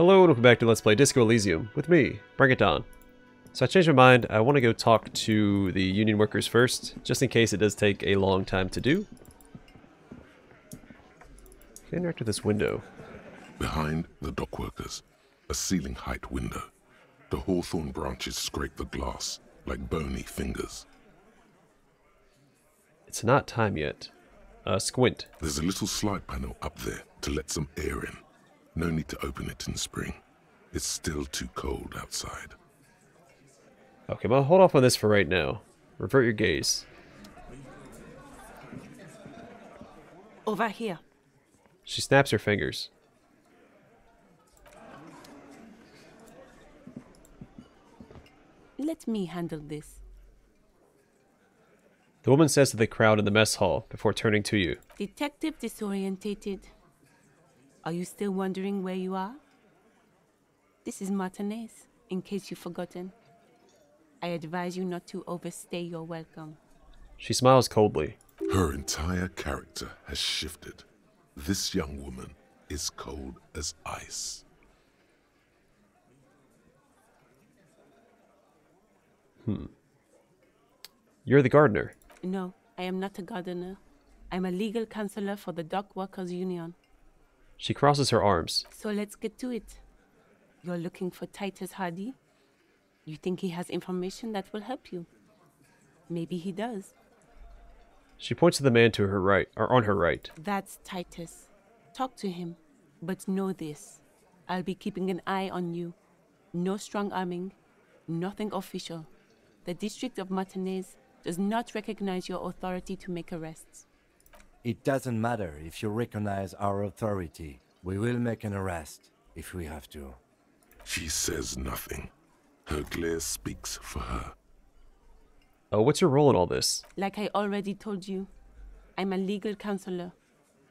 Hello and welcome back to Let's Play Disco Elysium with me, BringItDon. So I changed my mind, I want to go talk to the union workers first, just in case it does take a long time to do. Can interact with this window. Behind the dock workers, a ceiling height window. The hawthorn branches scrape the glass like bony fingers. It's not time yet. Uh, squint. There's a little slide panel up there to let some air in. No need to open it in spring. It's still too cold outside. Okay, well, hold off on this for right now. Revert your gaze. Over here. She snaps her fingers. Let me handle this. The woman says to the crowd in the mess hall before turning to you. Detective disorientated. Are you still wondering where you are? This is Martinez, in case you've forgotten. I advise you not to overstay your welcome. She smiles coldly. Her entire character has shifted. This young woman is cold as ice. Hmm. You're the gardener. No, I am not a gardener. I'm a legal counselor for the Dock Workers Union. She crosses her arms. So let's get to it. You're looking for Titus Hardie? You think he has information that will help you? Maybe he does. She points to the man to her right, or on her right. That's Titus. Talk to him. But know this I'll be keeping an eye on you. No strong arming, nothing official. The District of Martinez does not recognize your authority to make arrests. It doesn't matter if you recognize our authority. We will make an arrest if we have to. She says nothing. Her glare speaks for her. Oh, what's your role in all this? Like I already told you, I'm a legal counselor.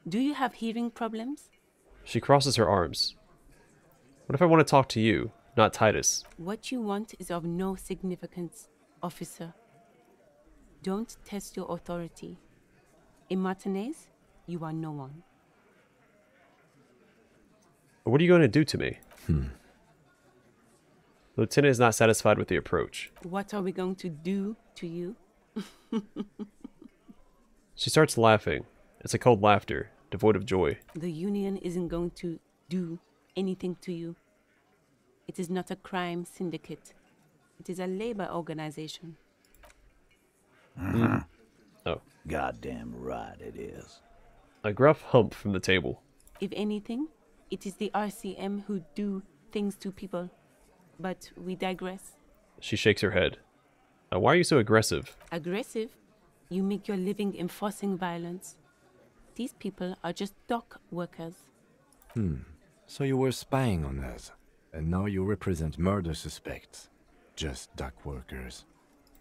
Do you have hearing problems? She crosses her arms. What if I want to talk to you, not Titus? What you want is of no significance, officer. Don't test your authority. In Martinez, you are no one. What are you going to do to me? Hmm. Lieutenant is not satisfied with the approach. What are we going to do to you? She starts laughing. It's a cold laughter, devoid of joy. The union isn't going to do anything to you. It is not a crime syndicate. It is a labor organization. Hmm. Uh-huh. Oh. Goddamn right it is. A gruff hump from the table. If anything, it is the RCM who do things to people. But we digress. She shakes her head. Uh, why are you so aggressive? Aggressive? You make your living enforcing violence. These people are just dock workers. Hmm. So you were spying on us, and now you represent murder suspects. Just dock workers.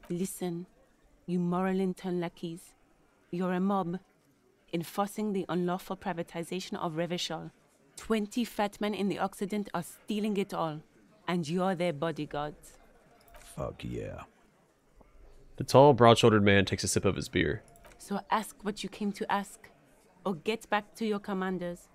Listen, you Moralintern lackeys. You're a mob, enforcing the unlawful privatization of Revachol. Twenty fat men in the Occident are stealing it all, and you're their bodyguards. Fuck yeah. The tall, broad shouldered man takes a sip of his beer. So ask what you came to ask, or get back to your commanders.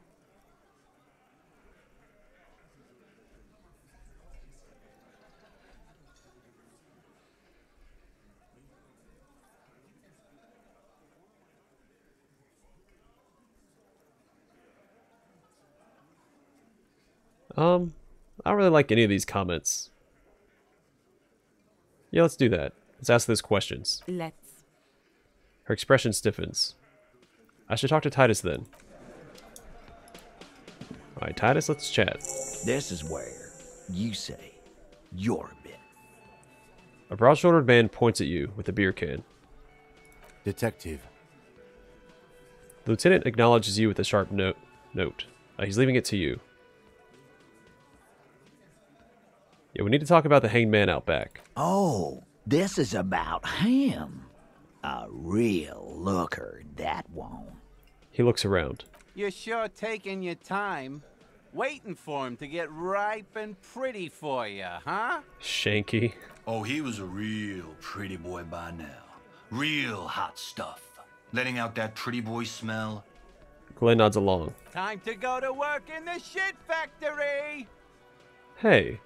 Um, I don't really like any of these comments. Yeah, let's do that. Let's ask those questions. Let's. Her expression stiffens. I should talk to Titus then. Alright, Titus, let's chat. This is where you say your bit. A broad shouldered man points at you with a beer can. Detective, The lieutenant acknowledges you with a sharp note. Note. Uh, he's leaving it to you. Yeah, we need to talk about the hanged man out back. Oh, this is about him. A real looker, that one. He looks around. You're sure taking your time, waiting for him to get ripe and pretty for you, huh? Shanky. Oh, he was a real pretty boy by now. Real hot stuff. Letting out that pretty boy smell. Glenn nods along. Time to go to work in the shit factory. Hey.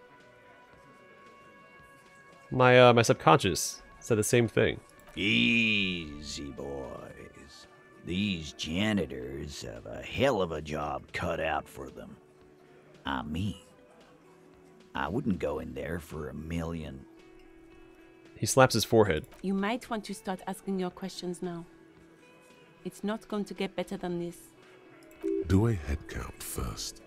My, uh, my subconscious said the same thing. Easy, boys. These janitors have a hell of a job cut out for them. I mean, I wouldn't go in there for a million. He slaps his forehead. You might want to start asking your questions now. It's not going to get better than this. Do a head count first.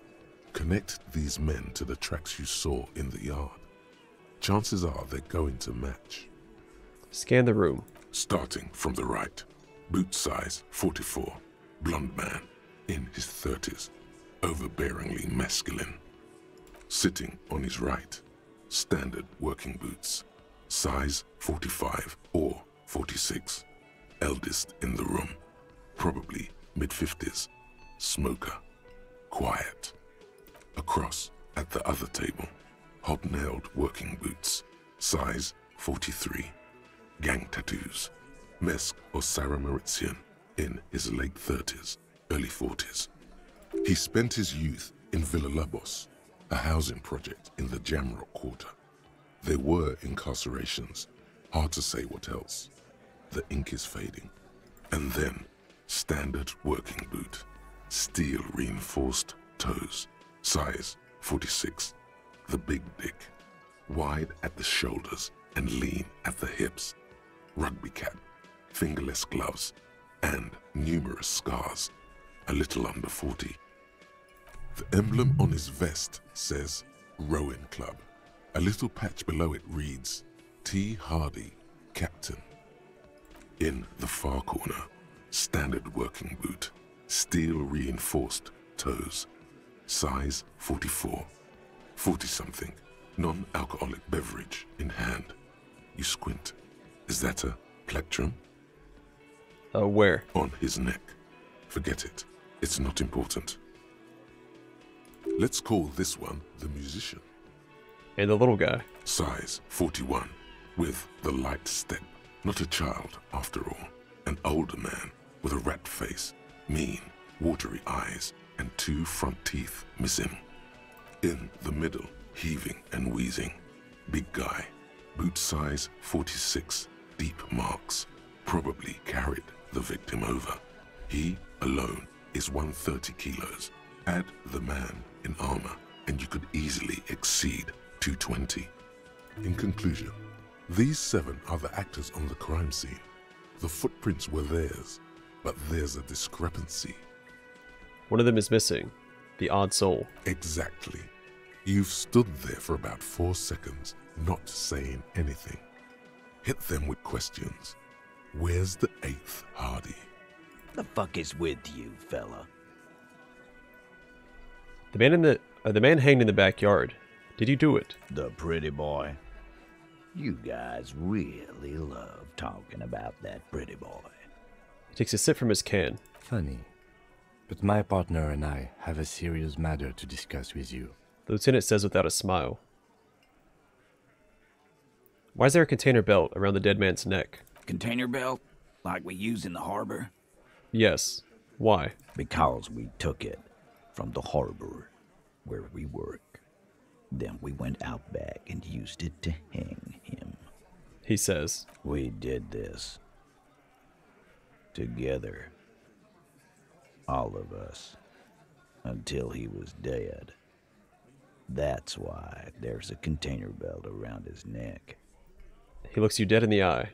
Connect these men to the tracks you saw in the yard. Chances are they're going to match. Scan the room. Starting from the right. Boot size 44. Blond man. In his 30s. Overbearingly masculine. Sitting on his right. Standard working boots. Size 45 or 46. Eldest in the room. Probably mid 50s. Smoker. Quiet. Across at the other table. Hobnailed working boots. Size 43 gang tattoos. Mesk or Sarah Mauritian in his late 30s, early 40s. He spent his youth in Villa Labos, a housing project in the Jamrock Quarter. There were incarcerations, hard to say what else. The ink is fading. And then, standard working boot, steel reinforced toes, size 46, the big dick, wide at the shoulders and lean at the hips rugby cap, fingerless gloves, and numerous scars, a little under 40. The emblem on his vest says Rowing Club. A little patch below it reads T. Hardie, Captain. In the far corner, standard working boot, steel reinforced toes, size 44, 40 something, non alcoholic beverage in hand. You squint. Is that a plectrum? Uh, where? On his neck. Forget it. It's not important. Let's call this one the musician. And the little guy. Size 41, with the light step. Not a child, after all. An older man with a rat face, mean, watery eyes, and two front teeth missing. In the middle, heaving and wheezing. Big guy, boot size 46, deep marks, probably carried the victim over. He alone is 130 kilos. Add the man in armor, and you could easily exceed 220. In conclusion, these seven are the actors on the crime scene. The footprints were theirs, but there's a discrepancy. One of them is missing. The odd soul. Exactly. You've stood there for about four seconds, not saying anything. Hit them with questions. Where's the eighth Hardie? The fuck is with you, fella? The man in the uh, the man hanged in the backyard. Did you do it? The pretty boy. You guys really love talking about that pretty boy. He takes a sip from his can. Funny. But my partner and I have a serious matter to discuss with you. The lieutenant says without a smile. Why is there a container belt around the dead man's neck? Container belt? Like we use in the harbor? Yes. Why? Because we took it from the harbor where we work. Then we went out back and used it to hang him. He says. We did this. Together. All of us. Until he was dead. That's why there's a container belt around his neck. He looks you dead in the eye.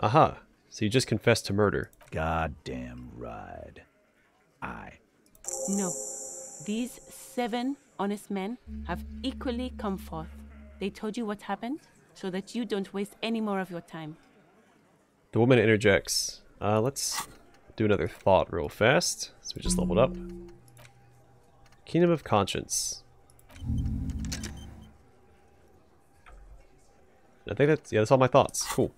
Aha. So you just confessed to murder. Goddamn right. I. No. These seven honest men have equally come forth. They told you what happened so that you don't waste any more of your time. The woman interjects. Uh, let's do another thought real fast. So we just leveled up. Kingdom of Conscience. I think that's, yeah, that's all my thoughts. Cool.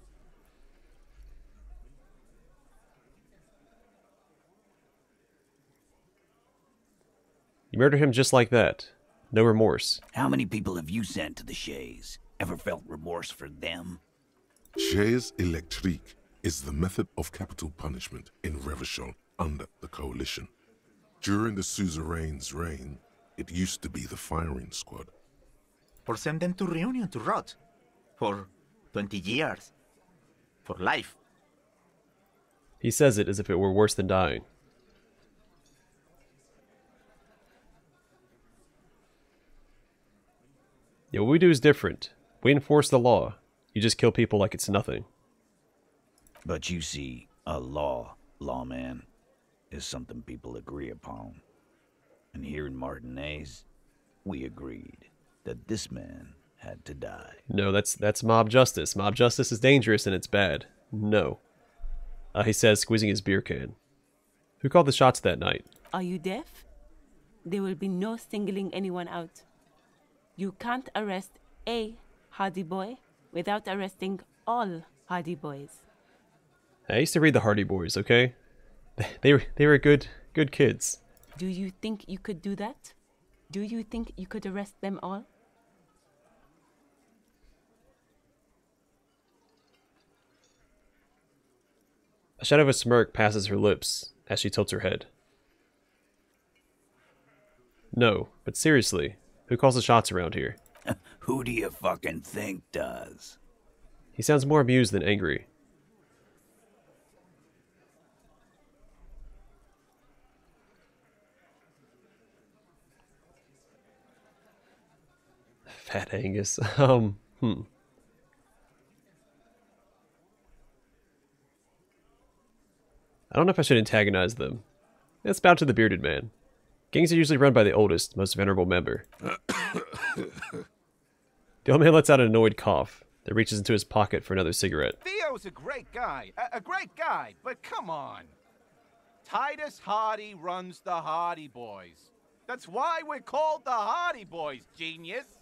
You murder him just like that. No remorse. How many people have you sent to the Shays? Ever felt remorse for them? Chaise électrique is the method of capital punishment in Revachol under the coalition. During the suzerain's reign, It used to be the firing squad. Or send them to Reunion to rot. For 20 years. For life. He says it as if it were worse than dying. Yeah, what we do is different. We enforce the law. You just kill people like it's nothing. But you see, a law, lawman, is something people agree upon. And here in Martinez, we agreed that this man had to die. No, that's that's mob justice. Mob justice is dangerous and it's bad. No. Uh, he says, squeezing his beer can. Who called the shots that night? Are you deaf? There will be no singling anyone out. You can't arrest a Hardie Boy without arresting all Hardie Boys. I used to read the Hardy Boys, okay? They were they were good good kids. Do you think you could do that? Do you think you could arrest them all? A shadow of a smirk passes her lips as she tilts her head. No, but seriously, who calls the shots around here? Who do you fucking think does? He sounds more amused than angry. Fat Angus. Um, hmm. I don't know if I should antagonize them. Let's bow to the bearded man. Gangs are usually run by the oldest, most venerable member. the old man lets out an annoyed cough that reaches into his pocket for another cigarette. Theo's a great guy, a, a great guy, but come on. Titus Hardie runs the Hardie Boys. That's why we're called the Hardie Boys, genius.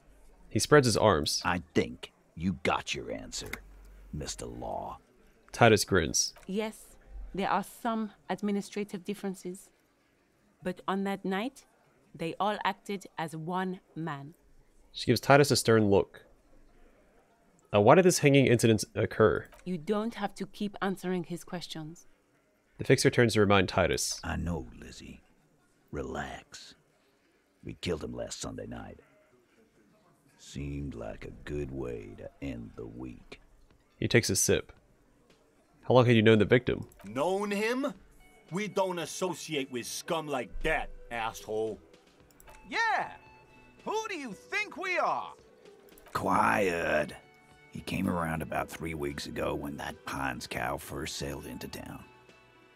He spreads his arms. I think you got your answer, Mr. Law. Titus grins. Yes, there are some administrative differences. But on that night, they all acted as one man. She gives Titus a stern look. Now, why did this hanging incident occur? You don't have to keep answering his questions. The fixer turns to remind Titus. I know, Lizzie. Relax. We killed him last Sunday night. Seemed like a good way to end the week. He takes a sip. How long had you known the victim? Known him? We don't associate with scum like that, asshole. Yeah. Who do you think we are? Quiet. He came around about three weeks ago when that Pines cow first sailed into town.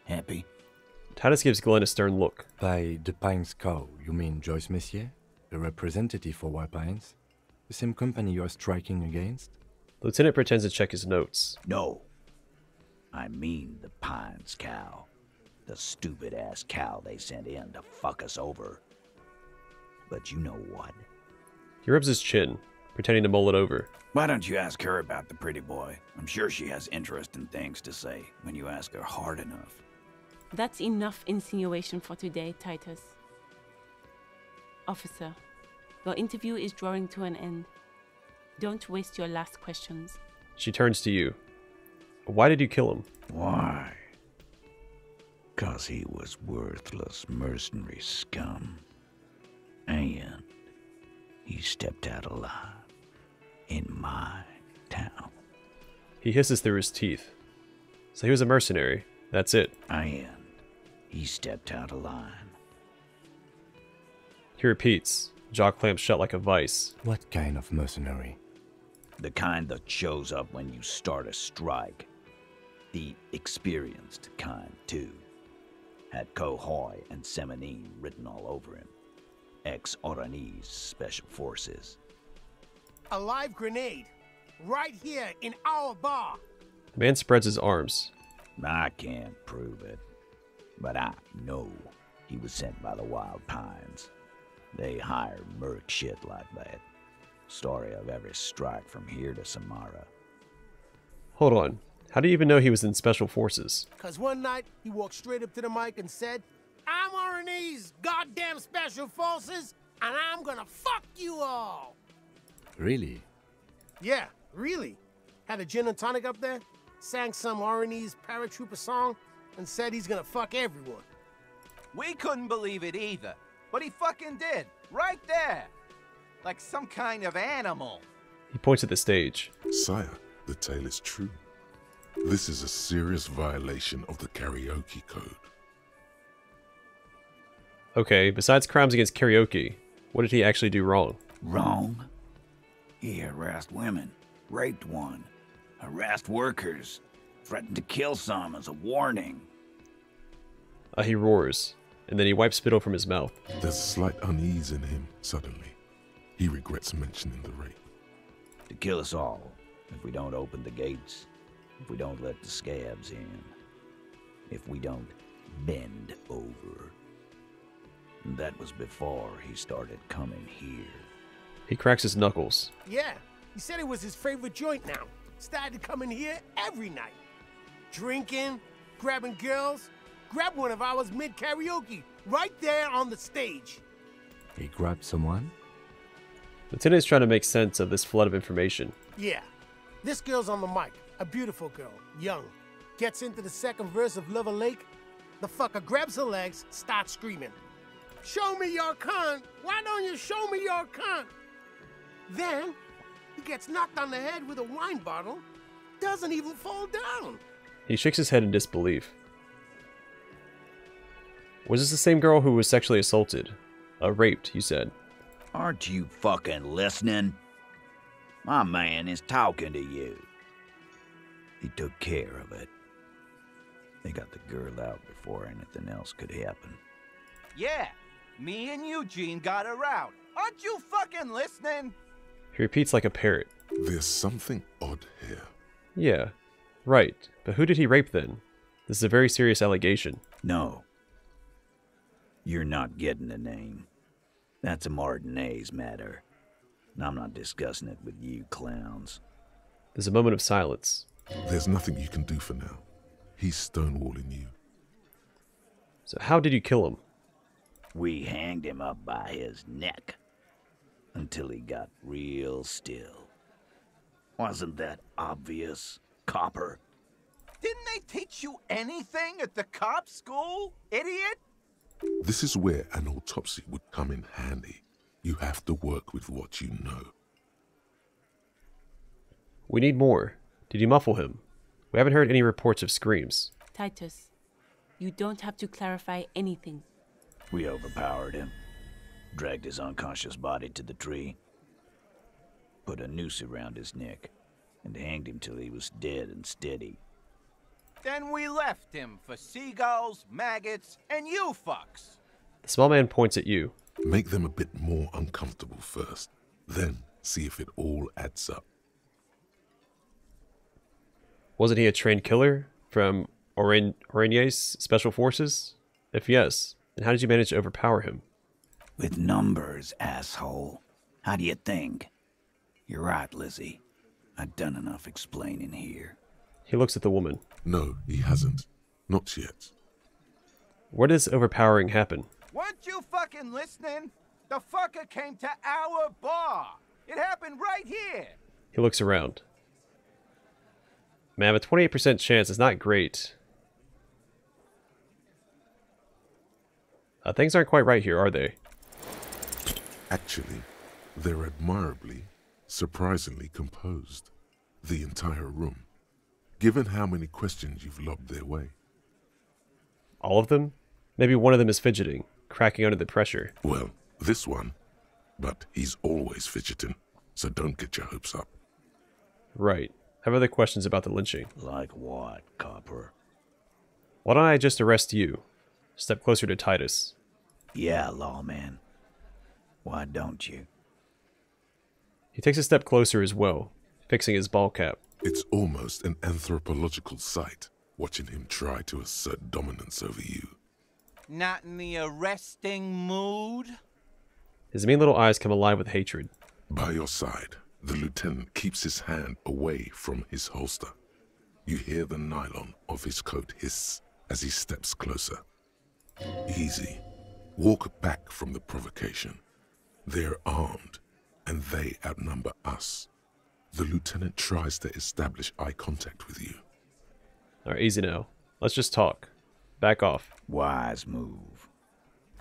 Happy? Titus gives Glenn a stern look. By the Pines Cow, you mean Joyce Messier? The representative for Wild Pines? The same company you are striking against? Lieutenant pretends to check his notes. No. I mean the Pines cow. The stupid ass cow they sent in to fuck us over. But you know what? He rubs his chin, pretending to mull it over. Why don't you ask her about the pretty boy? I'm sure she has interesting things to say when you ask her hard enough. That's enough insinuation for today, Titus. Officer, your interview is drawing to an end. Don't waste your last questions. She turns to you. Why did you kill him? Why? Cause he was worthless mercenary scum. And he stepped out alive in my town. He hisses through his teeth. So he was a mercenary. That's it. And he stepped out of line. He repeats, jaw clamped shut like a vice. What kind of mercenary? The kind that shows up when you start a strike. The experienced kind, too. Had Kohoy and Semenine written all over him. Ex Oranjese Special Forces. A live grenade. Right here in our bar. The man spreads his arms. I can't prove it, but I know he was sent by the Wild Pines. They hire merc shit like that. Story of every strike from here to Samara. Hold on. How do you even know he was in special forces? Cause one night he walked straight up to the mic and said, I'm RNE's goddamn special forces, and I'm gonna fuck you all. Really? Yeah, really. Had a gin and tonic up there, sang some RNE's paratrooper song, and said he's gonna fuck everyone. We couldn't believe it either, but he fucking did. Right there. Like some kind of animal. He points at the stage. Sire, the tale is true. This is a serious violation of the karaoke code. Okay, besides crimes against karaoke, what did he actually do wrong? Wrong? He harassed women, raped one, harassed workers, threatened to kill some as a warning. Uh, he roars, and then he wipes spittle from his mouth. There's a slight unease in him, suddenly. He regrets mentioning the rape. To kill us all, if we don't open the gates, if we don't let the scabs in, if we don't bend over. And that was before he started coming here. He cracks his knuckles. Yeah, he said it was his favorite joint now. Started coming here every night. Drinking, grabbing girls. Grab one of ours mid karaoke, right there on the stage. He grabbed someone? Lieutenant is trying to make sense of this flood of information. Yeah, this girl's on the mic. A beautiful girl, young. Gets into the second verse of Lover Lake. The fucker grabs her legs, starts screaming. Show me your cunt! Why don't you show me your cunt? Then, he gets knocked on the head with a wine bottle. Doesn't even fall down. He shakes his head in disbelief. Was this the same girl who was sexually assaulted? Uh, raped, you said. Aren't you fucking listening? My man is talking to you. He took care of it. They got the girl out before anything else could happen. Yeah, me and Eugene got her out. Aren't you fucking listening? He repeats like a parrot. There's something odd here. Yeah, right. But who did he rape then? This is a very serious allegation. No. You're not getting the name. That's a Martinez matter. And I'm not discussing it with you clowns. There's a moment of silence. There's nothing you can do for now. He's stonewalling you. So how did you kill him? We hanged him up by his neck until he got real still. Wasn't that obvious, Copper? Didn't they teach you anything at the cop school, idiot? This is where an autopsy would come in handy. You have to work with what you know. We need more. Did you muffle him? We haven't heard any reports of screams. Titus, you don't have to clarify anything. We overpowered him, dragged his unconscious body to the tree, put a noose around his neck, and hanged him till he was dead and steady. Then we left him for seagulls, maggots, and you fucks. The small man points at you. Make them a bit more uncomfortable first, then see if it all adds up. Wasn't he a trained killer from Oren- Oranjese special forces? If yes, then how did you manage to overpower him? With numbers, asshole. How do you think? You're right, Lizzie. I've done enough explaining here. He looks at the woman. No, he hasn't. Not yet. Where does overpowering happen? Weren't you fucking listening? The fucker came to our bar. It happened right here. He looks around. Man, a 28% chance is not great. Uh, things aren't quite right here, are they? Actually, they're admirably, surprisingly composed. The entire room. Given how many questions you've lobbed their way. All of them? Maybe one of them is fidgeting, cracking under the pressure. Well, this one. But he's always fidgeting, so don't get your hopes up. Right. Have other questions about the lynching. Like what, Copper? Why don't I just arrest you? Step closer to Titus. Yeah, lawman. Why don't you? He takes a step closer as well, fixing his ball cap. It's almost an anthropological sight, watching him try to assert dominance over you. Not in the arresting mood? His mean little eyes come alive with hatred. By your side, the lieutenant keeps his hand away from his holster. You hear the nylon of his coat hiss as he steps closer. Easy. Walk back from the provocation. They're armed, and they outnumber us. The lieutenant tries to establish eye contact with you. Alright, easy now. Let's just talk. Back off. Wise move.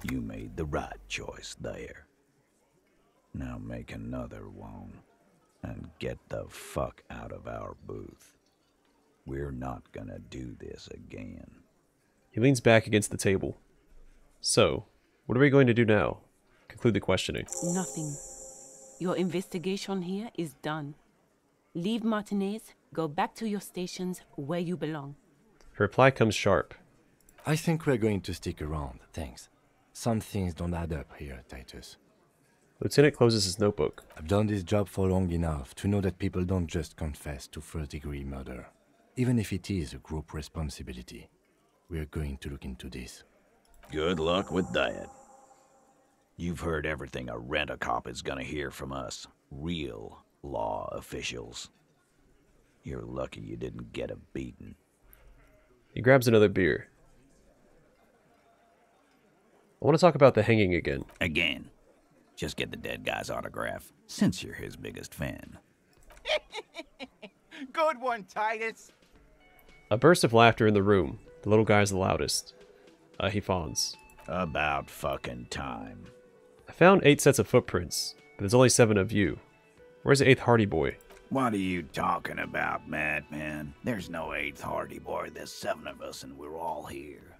You made the right choice there. Now make another one and get the fuck out of our booth. We're not gonna do this again. He leans back against the table. So, what are we going to do now? Conclude the questioning. Nothing. Your investigation here is done. Leave Martinez, go back to your stations where you belong. Her reply comes sharp. I think we're going to stick around, thanks. Some things don't add up here, Titus. Lieutenant closes his notebook. I've done this job for long enough to know that people don't just confess to first degree murder, even if it is a group responsibility. We're going to look into this. Good luck with that. You've heard everything a rent-a-cop is gonna hear from us. Real law officials. You're lucky you didn't get a beating. He grabs another beer. I want to talk about the hanging again. Again. Just get the dead guy's autograph, since you're his biggest fan. Good one, Titus. A burst of laughter in the room. The little guy's the loudest. Uh, he fawns. About fucking time. I found eight sets of footprints, but there's only seven of you. Where's the eighth Hardie boy? What are you talking about, madman? There's no eighth Hardie boy. There's seven of us, and we're all here.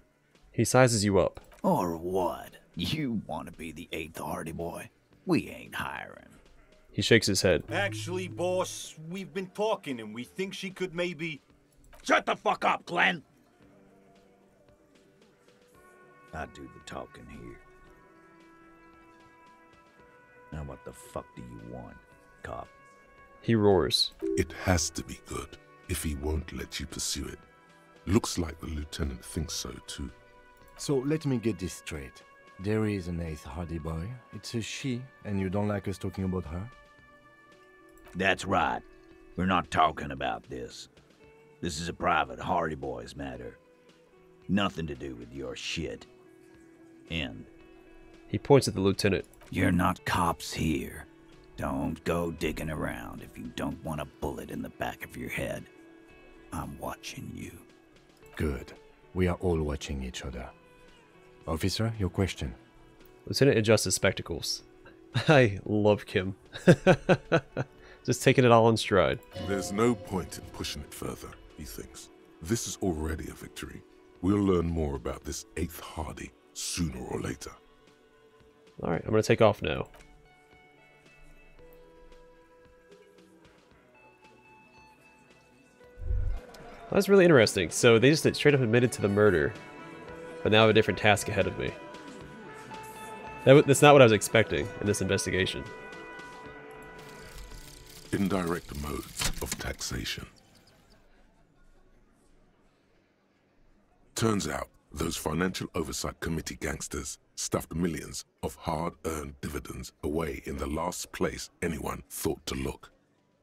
He sizes you up. Or what? You want to be the eighth Hardie boy? We ain't hiring. He shakes his head. Actually, boss, we've been talking and we think she could maybe. Shut the fuck up, Glenn! I do the talking here. Now what the fuck do you want, cop? He roars. It has to be good if he won't let you pursue it. Looks like the lieutenant thinks so too. So let me get this straight. There is an eighth Hardie boy. It's a she, and you don't like us talking about her? That's right. We're not talking about this. This is a private Hardie Boys matter. Nothing to do with your shit. End. He points at the lieutenant. You're not cops here. Don't go digging around if you don't want a bullet in the back of your head. I'm watching you. Good. We are all watching each other. Officer, your question. Lieutenant adjusts his spectacles. I love Kim. Just taking it all in stride. There's no point in pushing it further, he thinks. This is already a victory. We'll learn more about this eighth Hardie sooner or later. Alright, I'm going to take off now. That's really interesting. So they just straight up admitted to the murder, but now I have a different task ahead of me. That, that's not what I was expecting in this investigation. Indirect modes of taxation. Turns out, those Financial Oversight Committee gangsters stuffed millions of hard-earned dividends away in the last place anyone thought to look.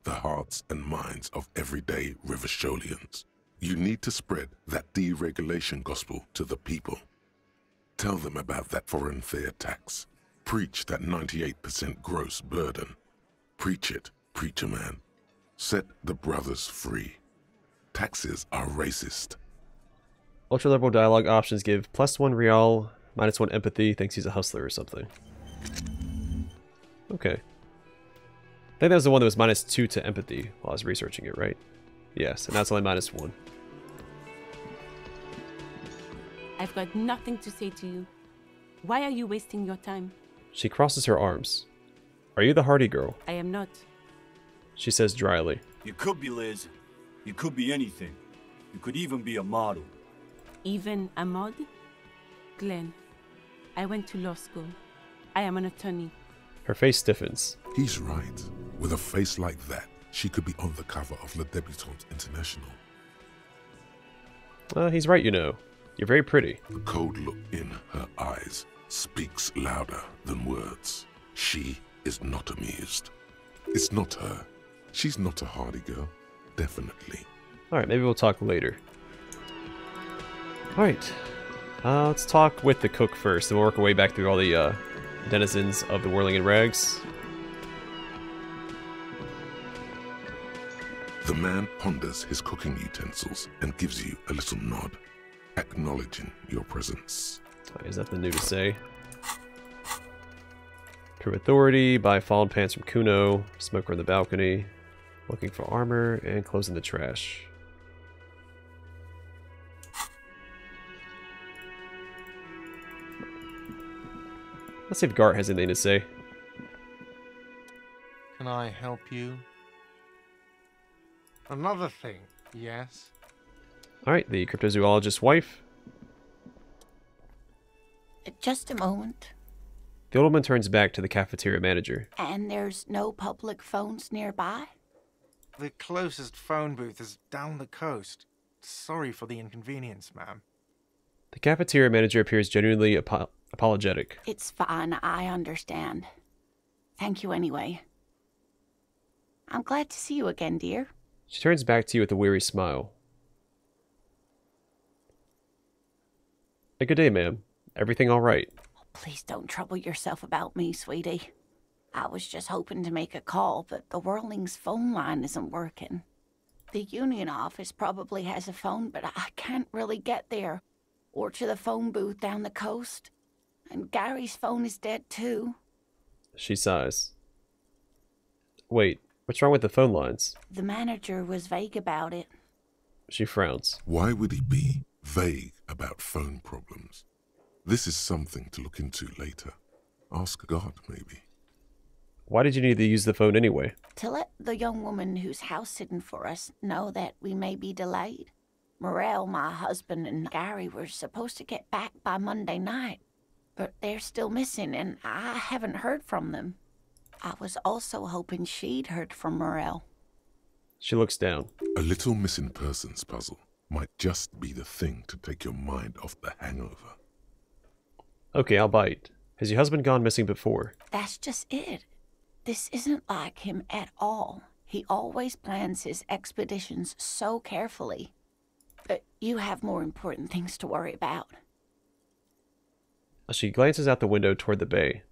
The hearts and minds of everyday Revacholians. You need to spread that deregulation gospel to the people. Tell them about that foreign fair tax. Preach that 98% gross burden. Preach it, preacher man. Set the brothers free. Taxes are racist. Ultra liberal dialogue options give plus one real, minus one empathy, thinks he's a hustler or something. Okay. I think that was the one that was minus two to empathy while I was researching it, right? Yes, and that's only minus one. I've got nothing to say to you. Why are you wasting your time? She crosses her arms. Are you the Hardie girl? I am not. She says dryly. You could be Liz. You could be anything. You could even be a model. Even a mod? Glenn, I went to law school. I am an attorney. Her face stiffens. He's right. With a face like that, she could be on the cover of Le Debutante International. Uh, he's right, you know. You're very pretty. The cold look in her eyes speaks louder than words. She is not amused. It's not her. She's not a Hardie girl. Definitely. Alright, maybe we'll talk later. Alright. Uh, let's talk with the cook first, and we'll work our way back through all the uh, denizens of the Whirling in Rags. The man ponders his cooking utensils and gives you a little nod, acknowledging your presence. Is that the new to say? Prove authority, buy fallen pants from Cuno, smoker on the balcony, looking for armor, and closing the trash. Let's see if Garte has anything to say. Can I help you? Another thing, yes? Alright, the cryptozoologist's wife. Just a moment. The old woman turns back to the cafeteria manager. And there's no public phones nearby? The closest phone booth is down the coast. Sorry for the inconvenience, ma'am. The cafeteria manager appears genuinely apo apologetic. It's fine, I understand. Thank you anyway. I'm glad to see you again, dear. She turns back to you with a weary smile. A good day, ma'am. Everything all right? Please don't trouble yourself about me, sweetie. I was just hoping to make a call, but the Whirling's phone line isn't working. The union office probably has a phone, but I can't really get there. Or to the phone booth down the coast. And Gary's phone is dead too. She sighs. Wait, what's wrong with the phone lines? The manager was vague about it. She frowns. Why would he be vague about phone problems? This is something to look into later. Ask God, maybe. Why did you need to use the phone anyway? To let the young woman who's house sitting for us know that we may be delayed. Morell, my husband, and Gary were supposed to get back by Monday night, but they're still missing, and I haven't heard from them. I was also hoping she'd heard from Morell. She looks down. A little missing persons puzzle might just be the thing to take your mind off the hangover. Okay, I'll bite. Has your husband gone missing before? That's just it. This isn't like him at all. He always plans his expeditions so carefully. But you have more important things to worry about. She glances out the window toward the bay.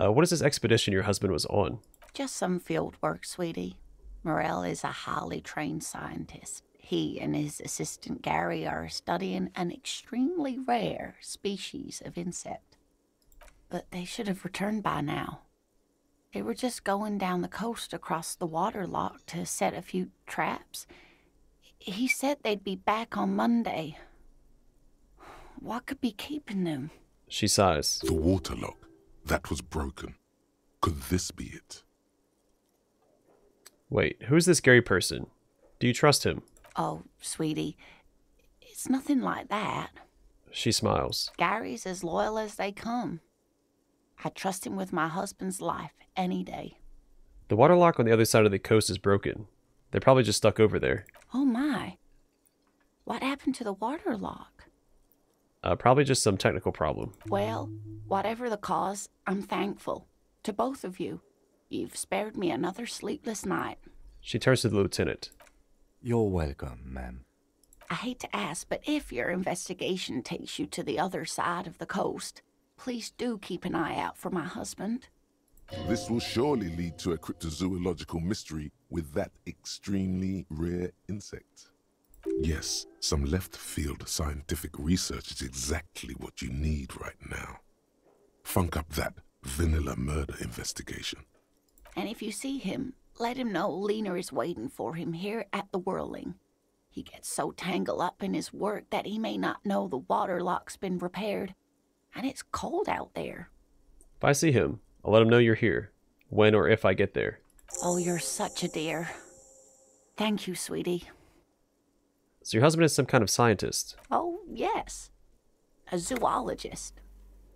Uh, what is this expedition your husband was on? Just some field work, sweetie. Morell is a highly trained scientist. He and his assistant Gary are studying an extremely rare species of insect. But they should have returned by now. They were just going down the coast across the water lock to set a few traps. He said they'd be back on Monday. What could be keeping them? She sighs. The water lock. That was broken. Could this be it? Wait, who's this Gary person? Do you trust him? Oh, sweetie, it's nothing like that. She smiles. Gary's as loyal as they come. I trust him with my husband's life any day. The water lock on the other side of the coast is broken. They're probably just stuck over there. Oh my. What happened to the water lock? Uh, probably just some technical problem. Well, whatever the cause, I'm thankful. To both of you. You've spared me another sleepless night. She turns to the lieutenant. You're welcome, ma'am. I hate to ask, but if your investigation takes you to the other side of the coast, please do keep an eye out for my husband. This will surely lead to a cryptozoological mystery with that extremely rare insect. Yes, some left field scientific research is exactly what you need right now. Funk up that vanilla murder investigation. And if you see him, let him know Lena is waiting for him here at the Whirling. He gets so tangled up in his work that he may not know the water lock's been repaired, and it's cold out there. If I see him, I'll let him know you're here, when or if I get there. Oh, you're such a dear. Thank you, sweetie. So your husband is some kind of scientist? Oh, yes. A zoologist.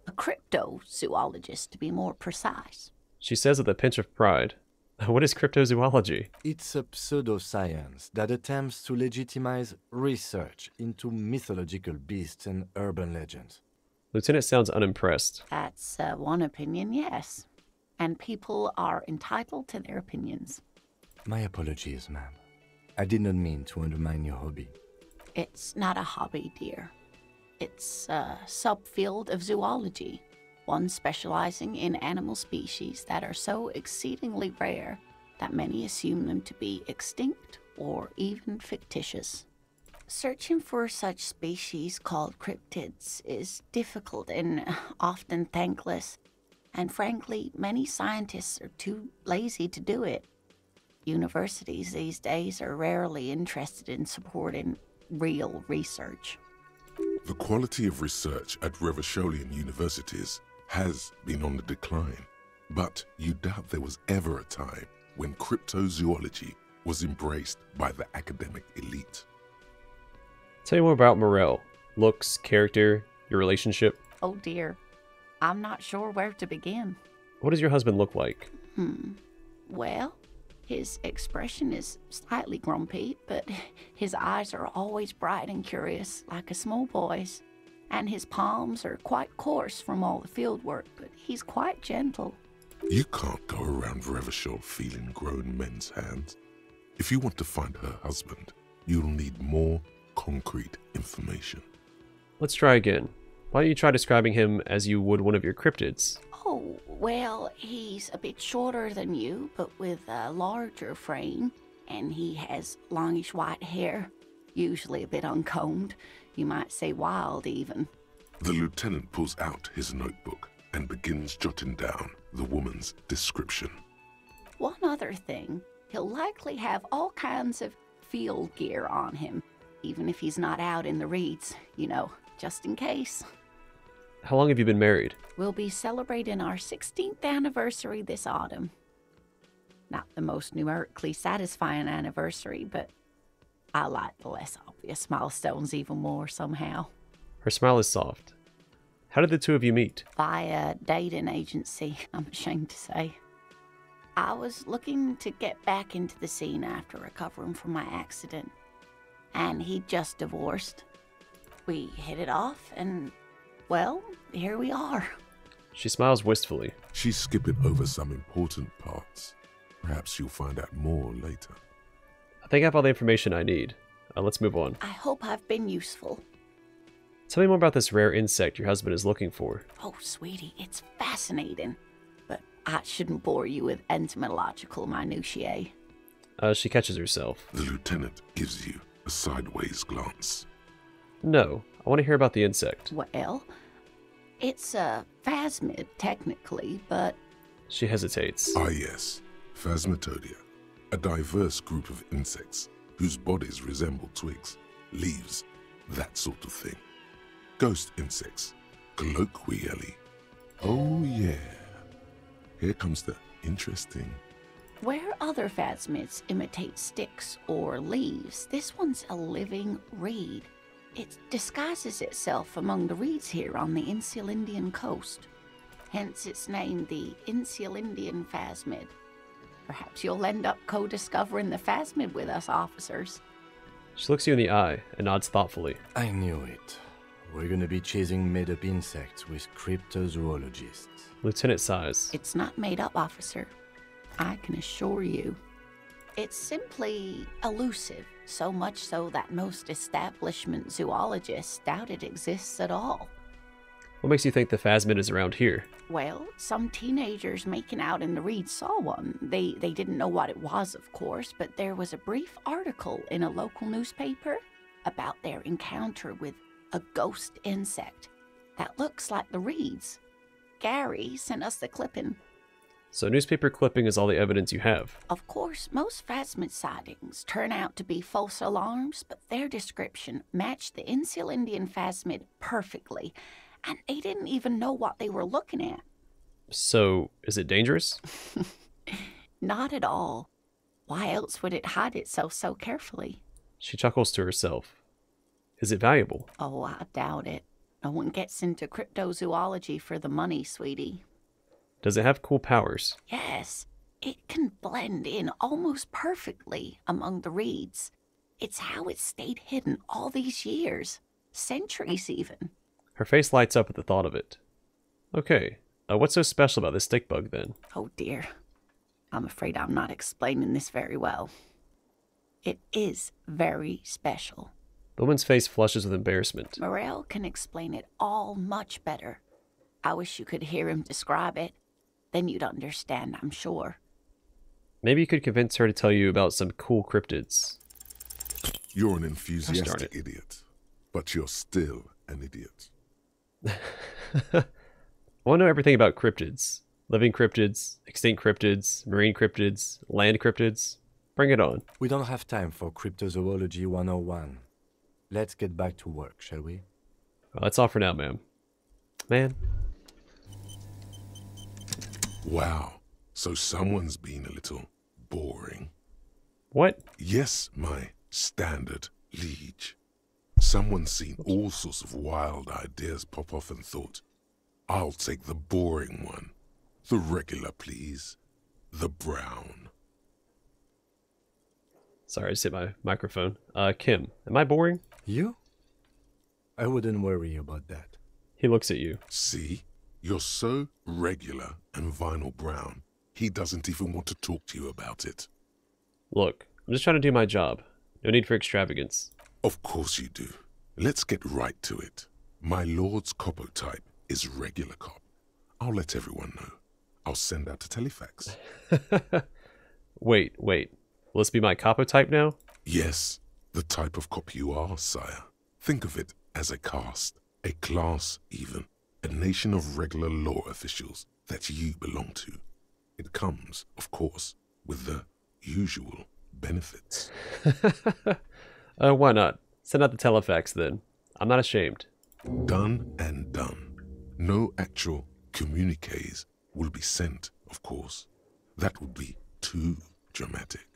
A cryptozoologist, to be more precise. She says with a pinch of pride. What is cryptozoology? It's a pseudoscience that attempts to legitimize research into mythological beasts and urban legends. Lieutenant sounds unimpressed. That's uh, one opinion, yes. And people are entitled to their opinions. My apologies, ma'am. I did not mean to undermine your hobby. It's not a hobby, dear. It's a subfield of zoology, one specializing in animal species that are so exceedingly rare that many assume them to be extinct or even fictitious. Searching for such species called cryptids is difficult and often thankless, And frankly, many scientists are too lazy to do it. Universities these days are rarely interested in supporting real research. The quality of research at Revacholian universities has been on the decline, but you doubt there was ever a time when cryptozoology was embraced by the academic elite. Tell me more about Morell. Looks, character, your relationship. Oh dear. I'm not sure where to begin. What does your husband look like? Hmm. Well, his expression is slightly grumpy, but his eyes are always bright and curious, like a small boy's. And his palms are quite coarse from all the field work, but he's quite gentle. You can't go around Revachol feeling grown men's hands. If you want to find her husband, you'll need more concrete information. Let's try again. Why don't you try describing him as you would one of your cryptids? Oh, well, he's a bit shorter than you, but with a larger frame, and he has longish white hair, usually a bit uncombed. You might say wild, even. The lieutenant pulls out his notebook and begins jotting down the woman's description. One other thing, he'll likely have all kinds of field gear on him, even if he's not out in the reeds, you know, just in case. How long have you been married? We'll be celebrating our 16th anniversary this autumn. Not the most numerically satisfying anniversary, but I like the less obvious milestones even more somehow. Her smile is soft. How did the two of you meet? Via dating agency, I'm ashamed to say. I was looking to get back into the scene after recovering from my accident, and he'd just divorced. We hit it off, and well, here we are. She smiles wistfully. She's skipping over some important parts. Perhaps you'll find out more later. I think I have all the information I need. Uh, let's move on. I hope I've been useful. Tell me more about this rare insect your husband is looking for. Oh, sweetie, it's fascinating. But I shouldn't bore you with entomological minutiae. Uh, she catches herself. The lieutenant gives you a sideways glance. No, I want to hear about the insect. Well, it's a phasmid, technically, but. She hesitates. Ah, yes. Phasmatodea. A diverse group of insects whose bodies resemble twigs, leaves, that sort of thing. Ghost insects, colloquially. Oh, yeah. Here comes the interesting. Where other phasmids imitate sticks or leaves, this one's a living reed. It disguises itself among the reeds here on the Insulindian coast. Hence its name, the Insulindian phasmid. Perhaps you'll end up co-discovering the phasmid with us, officers. She looks you in the eye and nods thoughtfully. I knew it. We're gonna be chasing made up insects with cryptozoologists. Lieutenant sighs. It's not made up, officer. I can assure you. It's simply elusive, so much so that most establishment zoologists doubt it exists at all. What makes you think the phasmid is around here? Well, some teenagers making out in the reeds saw one. They they didn't know what it was, of course, but there was a brief article in a local newspaper about their encounter with a ghost insect that looks like the reeds. Garte sent us the clipping. So newspaper clipping is all the evidence you have. Of course, most phasmid sightings turn out to be false alarms, but their description matched the Insulindian phasmid perfectly, and they didn't even know what they were looking at. So, is it dangerous? Not at all. Why else would it hide itself so carefully? She chuckles to herself. Is it valuable? Oh, I doubt it. No one gets into cryptozoology for the money, sweetie. Does it have cool powers? Yes, it can blend in almost perfectly among the reeds. It's how it stayed hidden all these years, centuries even. Her face lights up at the thought of it. Okay, uh, what's so special about this stick bug then? Oh dear. I'm afraid I'm not explaining this very well. It is very special. The woman's face flushes with embarrassment. Morell can explain it all much better. I wish you could hear him describe it. Then you'd understand, I'm sure. Maybe you could convince her to tell you about some cool cryptids. You're an enthusiastic idiot, but you're still an idiot. I want to know everything about cryptids. Living cryptids, extinct cryptids, marine cryptids, land cryptids. Bring it on. We don't have time for Cryptozoology 101. Let's get back to work, shall we? Well, that's all for now, ma'am. Man. Wow. So someone's been a little boring. What? Yes, my standard liege. Someone's seen all sorts of wild ideas pop off and thought, I'll take the boring one. The regular, please. The brown. Sorry, I just hit my microphone. Uh, Kim, am I boring? You? I wouldn't worry about that. He looks at you. See? You're so regular and vinyl brown, he doesn't even want to talk to you about it. Look, I'm just trying to do my job. No need for extravagance. Of course you do. Let's get right to it. My lord's copotype is regular cop. I'll let everyone know. I'll send out a telefax. wait, wait. Will this be my copotype now? Yes, the type of cop you are, sire. Think of it as a caste, a class even, a nation of regular law officials that you belong to. It comes, of course, with the usual benefits. uh, why not? Send out the telefax then. I'm not ashamed. Done and done. No actual communiques will be sent, of course. That would be too dramatic.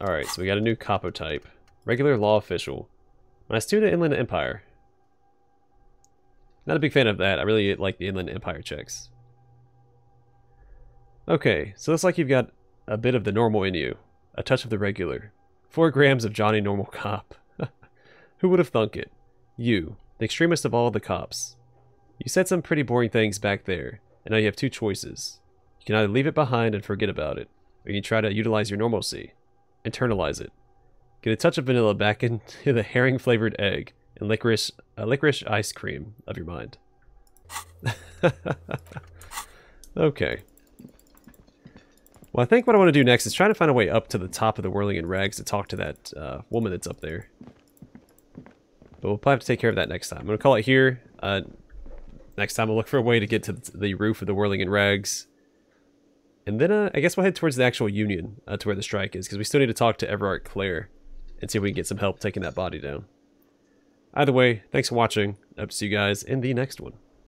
Alright, so we got a new copotype. Regular law official. My I student Inland Empire. Not a big fan of that. I really like the Inland Empire checks. Okay, so looks like you've got a bit of the normal in you. A touch of the regular. Four grams of Johnny Normal Cop. Who would have thunk it? You, the extremist of all the cops. You said some pretty boring things back there, and now you have two choices. You can either leave it behind and forget about it, or you can try to utilize your normalcy. Internalize it. Get a touch of vanilla back into the herring flavored egg and licorice, licorice ice cream of your mind. okay. Well, I think what I want to do next is try to find a way up to the top of the Whirling in Rags to talk to that uh, woman that's up there. But we'll probably have to take care of that next time. I'm going to call it here. Uh, next time I'll look for a way to get to the roof of the Whirling in Rags. And then uh, I guess we'll head towards the actual Union uh, to where the strike is, because we still need to talk to Evrart Claire and see if we can get some help taking that body down. Either way, thanks for watching. Up to see you guys in the next one.